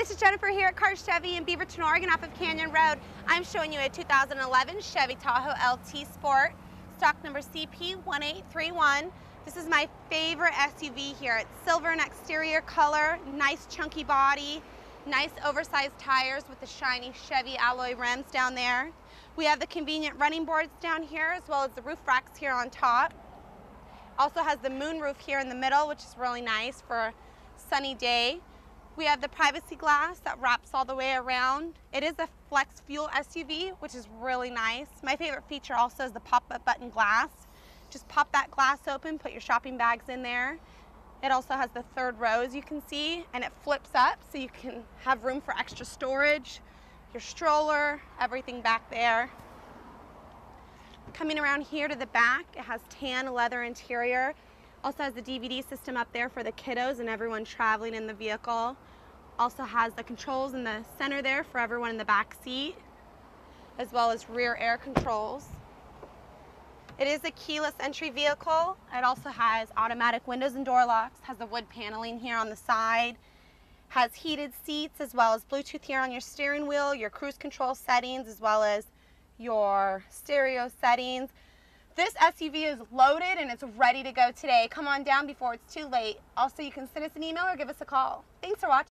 this is Jennifer here at Carr's Chevy in Beaverton, Oregon off of Canyon Road. I'm showing you a 2011 Chevy Tahoe LT Sport, stock number CP1831. This is my favorite SUV here. It's silver and exterior color, nice chunky body, nice oversized tires with the shiny Chevy alloy rims down there. We have the convenient running boards down here as well as the roof racks here on top. Also has the moon roof here in the middle, which is really nice for a sunny day. We have the privacy glass that wraps all the way around. It is a flex fuel SUV, which is really nice. My favorite feature also is the pop-up button glass. Just pop that glass open, put your shopping bags in there. It also has the third row, as you can see, and it flips up so you can have room for extra storage, your stroller, everything back there. Coming around here to the back, it has tan leather interior. Also has the DVD system up there for the kiddos and everyone traveling in the vehicle. Also has the controls in the center there for everyone in the back seat, as well as rear air controls. It is a keyless entry vehicle. It also has automatic windows and door locks, has the wood paneling here on the side, has heated seats as well as Bluetooth here on your steering wheel, your cruise control settings, as well as your stereo settings. This SUV is loaded and it's ready to go today. Come on down before it's too late. Also, you can send us an email or give us a call. Thanks for watching.